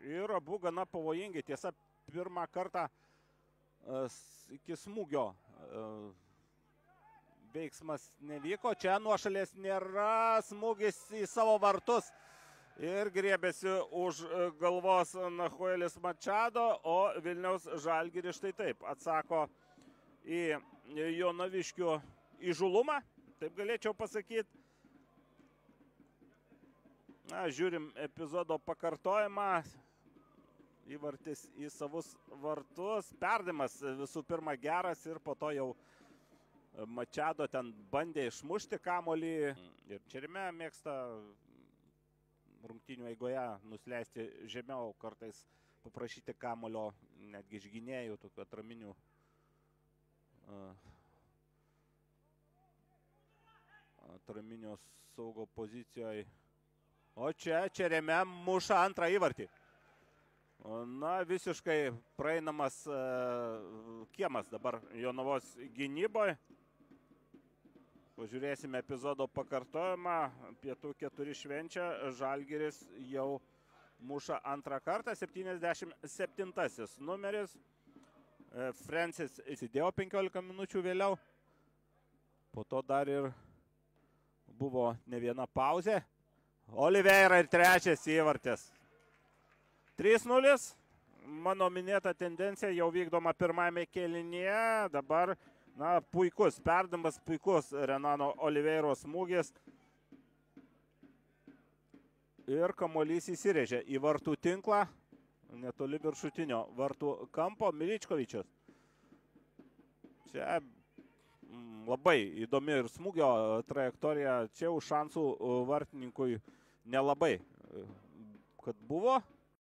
ir abu gana pavojingi. Tiesa, pirmą kartą e, iki smūgio e, veiksmas nevyko. Čia nuošalės nėra smūgis į savo vartus. Ir griebėsi už galvos Nahuelis Mačado, o Vilniaus Žalgiris štai taip atsako į Jonaviškių įžulumą, taip galėčiau pasakyti. Na, žiūrim epizodo pakartojimą. Įvartis į savus vartus. Perdimas visų pirma geras ir po to jau Mačiado ten bandė išmušti kamolį. Ir Čerime mėgsta rungtinių eigoje nusileisti žemiau, kartais paprašyti kamulio netgi iš gynėjų, tokių atraminių atraminio saugo pozicijoje. O čia Čerėme muša antrą įvartį. Na, visiškai praeinamas uh, kiemas dabar Jonavos gynyboje. Pažiūrėsime epizodo pakartojimą. Pietų keturi švenčia. Žalgiris jau muša antrą kartą. 77 numeris. Francis įsidėjo 15 minučių vėliau. Po to dar ir buvo ne viena pauzė. Oliveira ir trečias įvartis. 3-0. Mano minėta tendencija jau vykdoma pirmame kėlinėje. Dabar, na, puikus perdamas, puikus Renano Oliveiros smūgis. Ir kamuolys įsirėžė į vartų tinklą netoli viršutinio vartų kampo Miličkovičius. Čia labai įdomi ir smūgio trajektorija. Čia už šansų vartininkui nelabai, kad buvo.